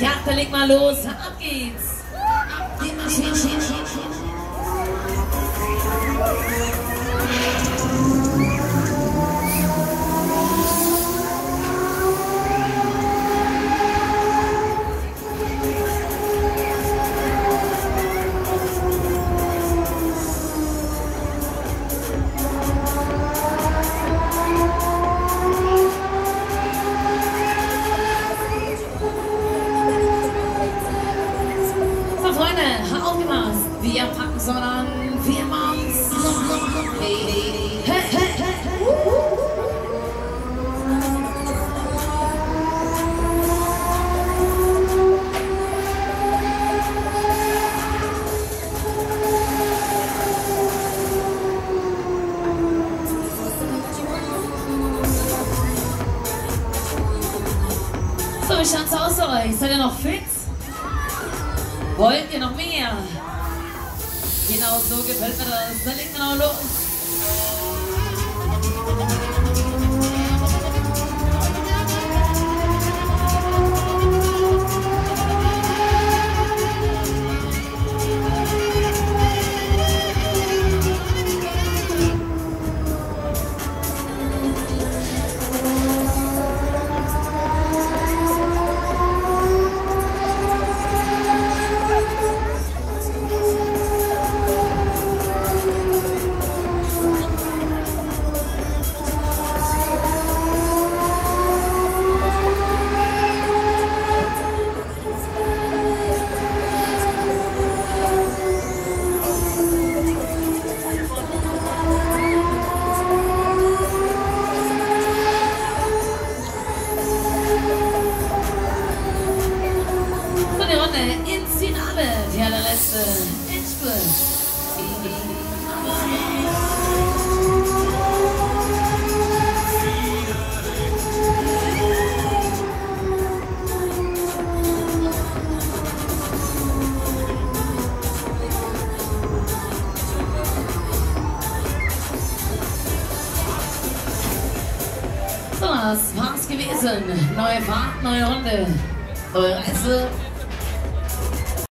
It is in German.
Ja, dann leg mal los. Ab geht's. Die Maschine. Wir packen es an. Wir hey, hey. So, wie schaut's aus euch? Seid ihr noch fit? Wollt ihr noch mehr? Genau so gefällt mir das. Dann legen wir noch los. So, das war's gewesen. Neue Fahrt, neue Runde. Neue Reise